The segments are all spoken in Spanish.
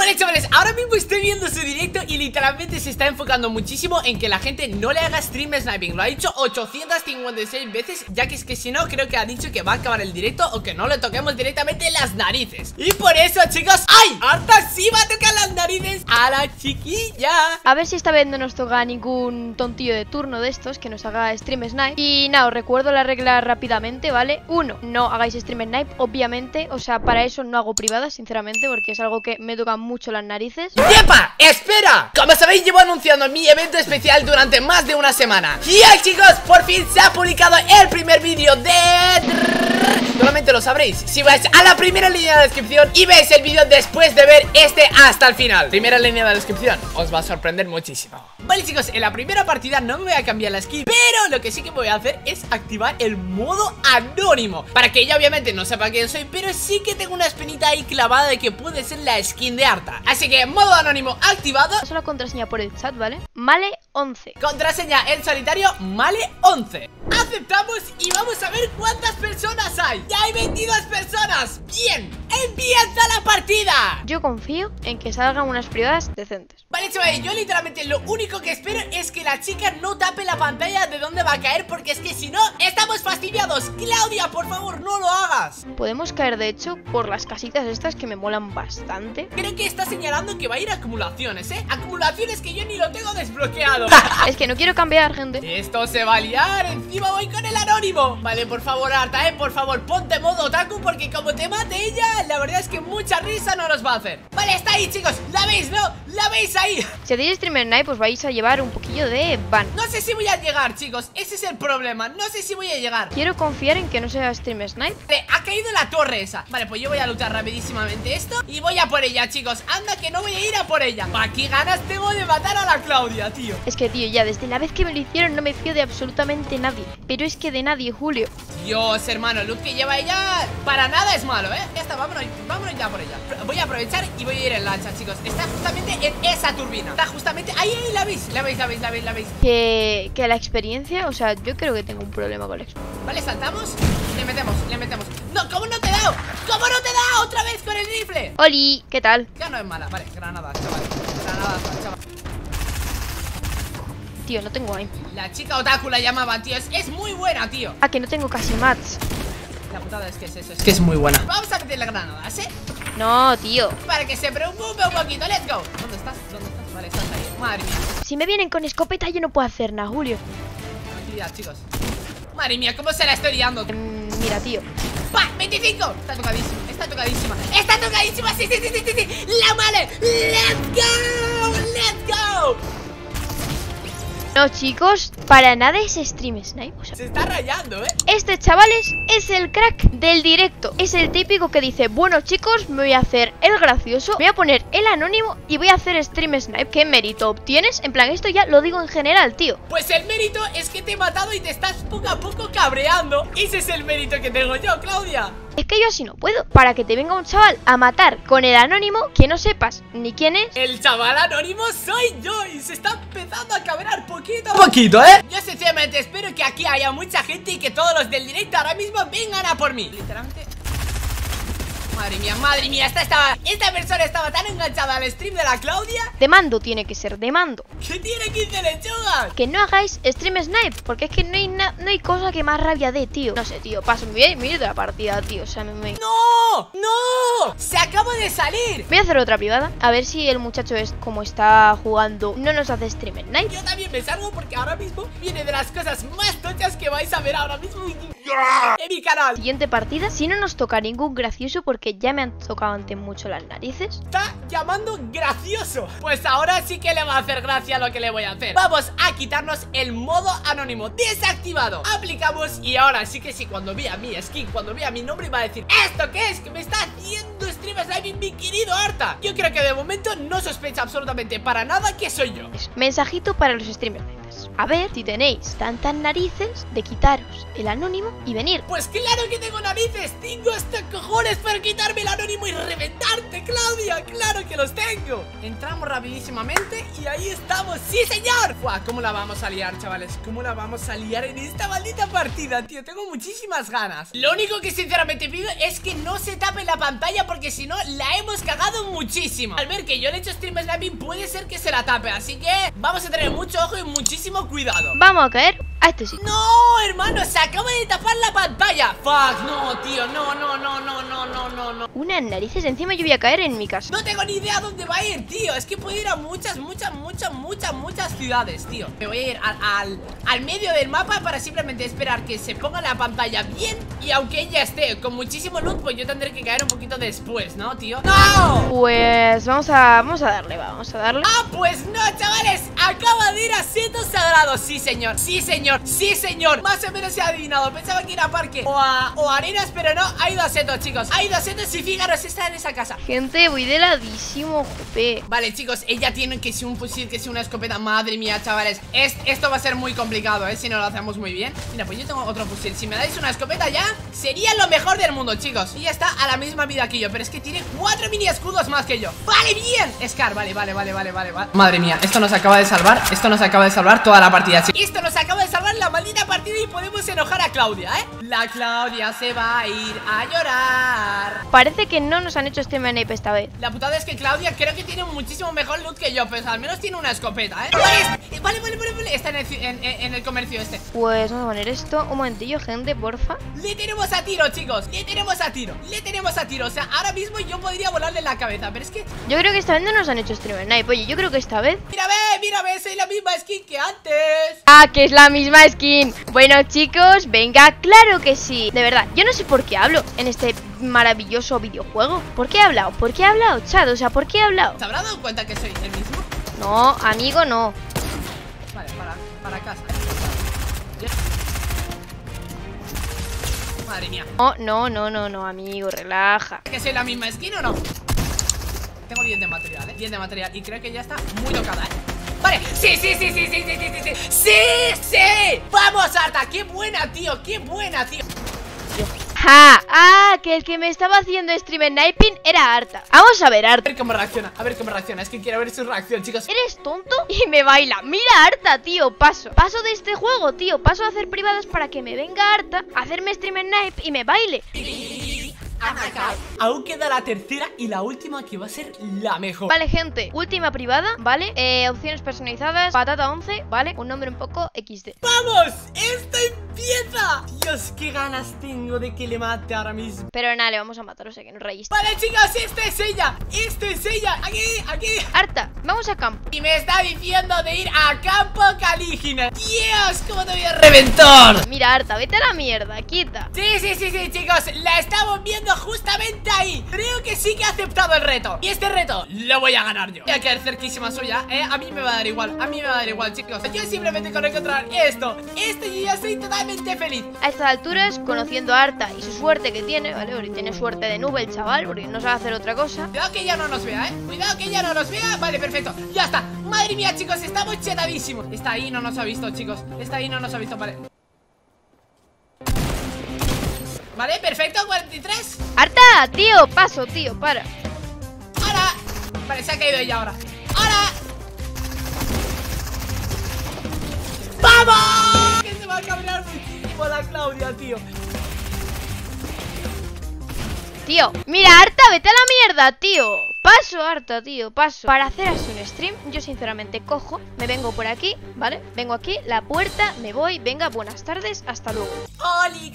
Vale chavales, ahora mismo estoy viendo su directo y literalmente se está enfocando muchísimo en que la gente no le haga stream sniping. Lo ha dicho 856 veces, ya que es que si no creo que ha dicho que va a acabar el directo o que no le toquemos directamente las narices. Y por eso chicos, ¡ay! Harta sí va a tocar las narices a la chiquilla A ver si esta vez no nos toca ningún tontillo de turno de estos que nos haga stream snipe. Y nada, os recuerdo la regla rápidamente, ¿vale? Uno, no hagáis stream snipe, obviamente, o sea, para eso no hago privadas, sinceramente, porque es algo que me toca mucho las narices ¡Yepa! ¡Espera! Como sabéis llevo anunciando mi evento especial durante más de una semana Y hoy chicos, por fin se ha publicado el primer vídeo de... Lo sabréis. Si vais a la primera línea de descripción y veis el vídeo después de ver este hasta el final. Primera línea de descripción, os va a sorprender muchísimo. Vale chicos, en la primera partida no me voy a cambiar la skin Pero lo que sí que voy a hacer es activar el modo anónimo. Para que ella obviamente no sepa quién soy Pero sí que tengo una espinita ahí clavada de que puede ser la skin de Arta. Así que modo anónimo activado. Paso la contraseña por el chat, ¿vale? Male 11 Contraseña en solitario, Male 11 Aceptamos y vamos a ver cuántas personas hay. ¡Ya hay 22 personas! ¡Bien! ¡Empieza la partida! Yo confío en que salgan unas privadas decentes Vale chavales, yo literalmente lo único que espero es que la chica no tape la pantalla de dónde va a caer Porque es que si no, estamos fastidiados Claudia, por favor, no lo hagas Podemos caer de hecho por las casitas estas que me molan bastante Creo que está señalando que va a ir a acumulaciones, ¿eh? Acumulaciones que yo ni lo tengo desbloqueado Es que no quiero cambiar, gente Esto se va a liar, encima voy con el anónimo Vale, por favor, Arta, ¿eh? Por favor, ponte modo otaku porque como te mate ella La verdad es que mucha risa no nos va a hacer. Vale, está ahí, chicos, ¿la veis, no? ¿La veis ahí? Si hacéis streamer night, pues vais a llevar un poquillo de ban. No sé si voy a llegar, chicos, ese es el problema. No sé si voy a llegar. Quiero confiar en que no sea stream snipe Vale, ha caído la torre esa. Vale, pues yo voy a luchar rapidísimamente esto Y voy a por ella, chicos. Anda que no voy a ir a por ella. ¿Para qué ganas tengo de matar a la Claudia, tío? Es que, tío, ya desde la vez que me lo hicieron no me fío de absolutamente nadie. Pero es que de nadie, Julio. Dios, hermano, look que lleva ella Para nada es malo, ¿eh? Ya está, vámonos, vámonos ya por ella. Voy a aprovechar y voy a ir en lancha, chicos. Está justamente en esa turbina. Está justamente, ahí, ahí, la veis, la veis, la veis, la veis, la veis. Que, que la experiencia, o sea, yo creo que tengo un problema con la experiencia Vale, saltamos Le metemos, le metemos. No, ¿cómo no te he dado? ¿Cómo no te he dado otra vez con el rifle? Oli, ¿qué tal? Ya no es mala, vale, granadas, chaval. Granadas, chaval. Tío, no tengo aim. La chica otaku la llamaban, tío es, es muy buena, tío. Ah, que no tengo casi mats La putada es que es eso, es que es muy buena Vamos a meterle granadas, ¿eh? No, tío Para que se preocupe un poquito, let's go ¿Dónde estás? ¿Dónde estás? Vale, estás ahí Madre mía Si me vienen con escopeta yo no puedo hacer nada, Julio Tranquilidad, chicos Madre mía, ¿cómo se la estoy liando? Mm, Mira, tío ¡Pa! ¡25! Está tocadísima, está tocadísima ¡Está tocadísima! ¡Sí, sí, sí, sí, sí! sí. ¡La male! ¡Let's go! No, chicos, para nada es stream snipe o sea, Se está rayando, ¿eh? Este, chavales, es el crack del directo. Es el típico que dice Bueno, chicos, me voy a hacer el gracioso Me voy a poner el anónimo y voy a hacer stream snipe ¿Qué mérito obtienes? En plan, esto ya lo digo en general, tío. Pues el mérito es que te he matado y te estás poco a poco cabreando. Ese es el mérito que tengo yo, Claudia Es que yo así no puedo. Para que te venga un chaval a matar con el anónimo Que no sepas ni quién es. El chaval anónimo soy yo y se está empezando a cabrear poquito a poquito, ¿eh? Yo sinceramente espero que aquí haya mucha gente y que todos los del directo ahora mismo vengan a por mí. Literalmente... Madre mía, madre mía, esta, estaba, esta persona estaba tan enganchada al stream de la Claudia De mando tiene que ser, de mando Que tiene 15 lechugas Que no hagáis stream snipe Porque es que no hay, na- no hay cosa que más rabia de, tío No sé, tío, paso, me voy a me voy a ir de la partida, tío O sea, me, me- ¡No! ¡No! ¡Se acaba de salir! Voy a hacer otra privada A ver si el muchacho es como está jugando No nos hace stream snipe Yo también me salgo porque ahora mismo viene de las cosas más tochas que vais a ver ahora mismo en mi canal. Siguiente partida Si no nos toca ningún gracioso Porque ya me han tocado antes mucho las narices. Está llamando gracioso. Pues ahora sí que le va a hacer gracia lo que le voy a hacer. Vamos a quitarnos el modo anónimo Desactivado. Aplicamos y ahora sí que sí Cuando vea mi skin, cuando vea mi nombre Va a decir ¿Esto qué es? Que me está haciendo stream slime mi querido Arta. Yo creo que de momento no sospecha absolutamente para nada que soy yo. Mensajito para los streamers a ver si tenéis tantas narices de quitaros el anónimo y venir. Pues claro que tengo narices, tengo hasta cojones para quitarme el anónimo y reventarte, Claudia, claro que los tengo. Entramos rapidísimamente y ahí estamos, ¡sí señor! Buah, ¿cómo la vamos a liar, chavales? ¿Cómo la vamos a liar en esta maldita partida, tío? Tengo muchísimas ganas. Lo único que sinceramente pido es que no se tape la pantalla porque si no la hemos cagado muchísimo. Al ver que yo le he hecho stream snapping puede ser que se la tape, así que vamos a tener mucho ojo y muchísimo cuidado. Vamos a caer a este sitio No, hermano, se acaba de tapar la pantalla. Fuck, no, tío, no, no, no, no, no, no, no. Unas narices encima yo voy a caer en mi casa. No tengo ni idea dónde va a ir, tío. Es que puede ir a muchas, muchas, muchas, muchas, muchas ciudades, tío. Me voy a ir al, al, al medio del mapa para simplemente esperar que se ponga la pantalla bien. Y aunque ella esté con muchísimo loot, pues yo tendré que caer un poquito después, ¿no, tío? ¡No! Pues vamos a, vamos a darle, vamos a darle. Ah, pues no, chavales. Acaba de ir a Seto Sagrado. Sí, señor. Sí, señor. Sí, señor. Más o menos se ha adivinado. Pensaba que era parque o a, o a arenas, pero no. Ha ido a Seto, chicos. Ha ido a Seto y fijaros, está en esa casa. Gente, voy de ladísimo, jope. Vale, chicos, ella tiene que ser un fusil, que sea una escopeta Madre mía, chavales es, Esto va a ser muy complicado, ¿eh? Si no lo hacemos muy bien Mira, pues yo tengo otro fusil Si me dais una escopeta ya, sería lo mejor del mundo, chicos Y ya está a la misma vida que yo Pero es que tiene cuatro mini escudos más que yo ¡Vale, bien! Scar, vale, vale, vale, vale, vale, vale. Madre mía, esto nos acaba de salvar Esto nos acaba de salvar toda la partida, chicos Esto nos acaba de salvar la maldita partida Y podemos enojar a Claudia, ¿eh? La Claudia se va a ir a llorar Parece que no nos han hecho este menape esta vez. La putada es que Claudia creo que tiene muchísimo mejor loot que yo Pues al menos tiene una escopeta, ¿eh? Vale, vale, vale, vale. Está en el, en, en el comercio este. Pues vamos a poner esto. Un momentillo, gente, porfa. Le tenemos a tiro, chicos. Le tenemos a tiro. Le tenemos a tiro. O sea, ahora mismo yo podría volarle la cabeza Pero es que... Yo creo que esta vez no nos han hecho streamer Snipe Oye, yo creo que esta vez... Mírame, mírame Soy la misma skin que antes. Ah, que es la misma skin. Bueno, chicos, venga, claro que sí. De verdad, yo no sé por qué hablo en este maravilloso videojuego ¿Por qué he hablado? ¿Por qué he hablado, chat? O sea, ¿por qué he hablado? ¿Se habrá dado cuenta que soy el mismo? No, amigo, no Vale, para, para casa Madre mía No, no, no, no, no, amigo, relaja ¿Que soy la misma skin o no? Tengo 10 de material, ¿eh? 10 de material Y creo que ya está muy tocada, ¿eh? Vale, sí, sí, sí, sí, sí, sí, sí, sí, sí ¡Sí, sí! ¡Vamos, Arta! ¡Qué buena, tío! ¡Qué buena, tío! ¡Ja! Ah, que el que me estaba haciendo stream sniping era Arta. Vamos a ver, A Arta ver cómo reacciona, a ver cómo reacciona. Es que quiero ver su reacción, chicos. ¿Eres tonto? Y me baila. Mira, Arta, tío, paso. Paso de este juego, tío. Paso a hacer privadas para que me venga Arta A hacerme stream snipe y me baile Aún queda la tercera y la última que va a ser la mejor. Vale, gente, última privada, ¿vale? Eh, opciones personalizadas, patata 11, ¿vale? Un nombre un poco XD ¡Vamos! ¡Esto empieza! Dios, qué ganas tengo de que le mate ahora mismo. Pero nada, le vamos a matar, o sea que no rayéis Vale, chicos, esta es ella. Esta es ella, aquí, aquí. Arta, vamos a campo. Y me está diciendo de ir a campo calígena Dios, cómo te voy a reventar. Mira, Arta, vete a la mierda, quita. Sí, sí, sí, sí, chicos, la estamos viendo justamente ahí. Creo que sí que ha aceptado el reto. Y este reto lo voy a ganar yo. Voy a quedar cerquísima suya, eh, a mí me va a dar igual A mí me va a dar igual, chicos. Yo simplemente con encontrar esto, esto yo ya estoy totalmente feliz. A estas alturas, conociendo a Arta y su suerte que tiene, ¿vale? Porque tiene suerte de nube el chaval, porque no sabe hacer otra cosa. Cuidado que ella no nos vea, eh Cuidado que ella no nos vea, vale, perfecto. Ya está, madre mía, chicos, estamos chetadísimos Está ahí, no nos ha visto, chicos. Está ahí, no nos ha visto, vale Vale, perfecto, 43 Arta, tío, paso, tío, para. Ahora Vale, se ha caído ella ahora. Ahora. ¡Vamos! Que se va a cabrear muchísimo la Claudia, tío. Tío, mira, Arta, vete a la mierda, tío. Paso, Arta, tío, paso. Para hacer así un stream, yo sinceramente cojo Me vengo por aquí, ¿vale? Vengo aquí, la puerta, me voy Venga, buenas tardes, hasta luego. ¡Holi,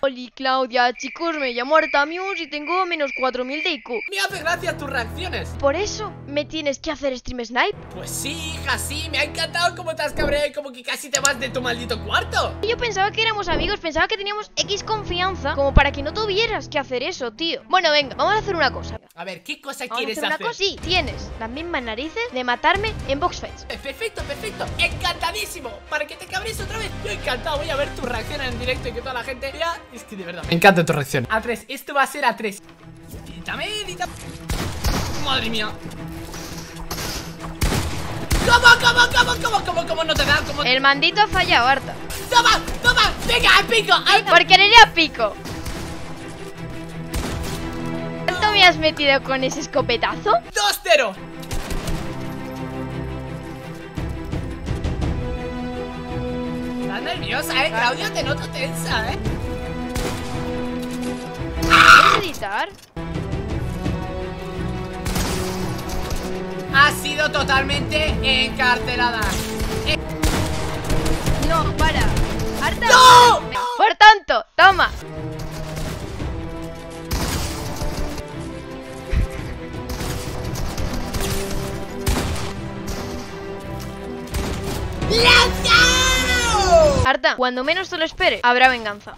Hola, Claudia, chicos, me llamo Artamius y tengo menos 4000 de IQ Me hace gracia tus reacciones. ¿Por eso me tienes que hacer stream snipe? Pues sí, hija, sí, me ha encantado cómo te has cabreado y como que casi te vas de tu maldito cuarto. Yo pensaba que éramos amigos, pensaba que teníamos X confianza Como para que no tuvieras que hacer eso, tío. Bueno, venga, vamos a hacer una cosa. A ver, ¿qué cosa Vamos a quieres hacer una hacer? cosa. Sí, tienes las mismas narices de matarme en box fights Eh, Perfecto, perfecto, encantadísimo. Para que te cabres otra vez Yo encantado, voy a ver tu reacción en directo Y que toda la gente vea Es que de verdad Me encanta tu reacción A3, esto va a ser A3 Dítame, dítame Madre mía ¿Cómo, cómo, cómo, cómo, cómo, cómo no te da? ¿Cómo? El mandito ha fallado, Arta. ¡Toma, toma! ¡Venga, al pico! al- Por querer ir a pico. ¿Cuánto me has metido con ese escopetazo? 2-0 Estás nerviosa, eh, Claudia, te noto tensa, eh ¿Quieres editar? Ha sido totalmente encarcelada No, para. Arta. ¡No! Por tanto, toma. ¡Lanzao! Arta, cuando menos te lo esperes, habrá venganza.